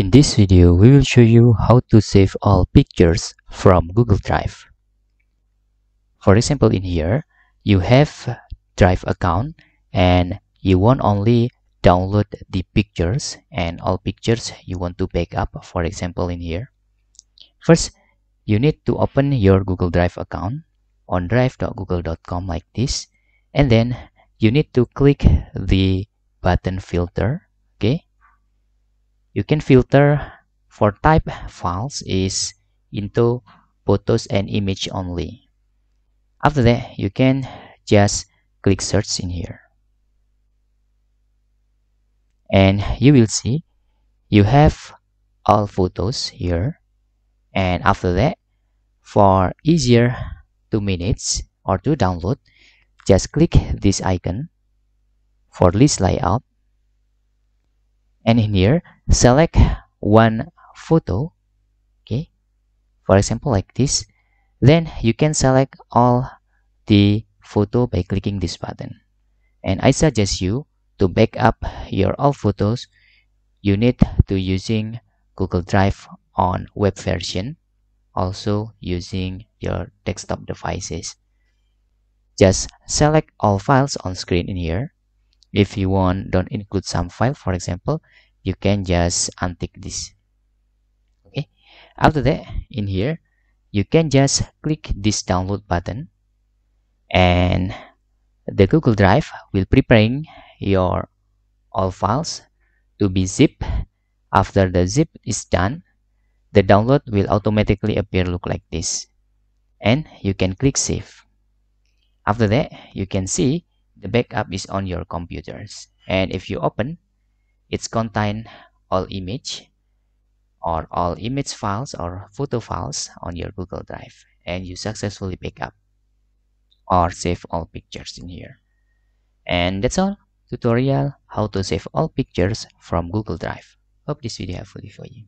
In this video, we will show you how to save all pictures from Google Drive. For example, in here, you have Drive account and you want only download the pictures and all pictures you want to backup, for example, in here. First, you need to open your Google Drive account on drive.google.com like this and then you need to click the button filter you can filter for type files is into photos and image only. After that you can just click search in here. And you will see you have all photos here. And after that for easier two minutes or to download just click this icon for list layout and in here select one photo okay? For example like this. Then you can select all the photo by clicking this button. And I suggest you to back up your all photos you need to using Google Drive on web version also using your desktop devices. Just select all files on screen in here. If you want don't include some file for example you can just untick this. Okay. After that in here you can just click this download button and the google drive will preparing your all files to be zip after the zip is done the download will automatically appear look like this. And you can click save. After that you can see the backup is on your computers. And if you open it's contain all image or all image files or photo files on your google drive and you successfully backup or save all pictures in here. And that's all. Tutorial how to save all pictures from google drive. Hope this video helpful for you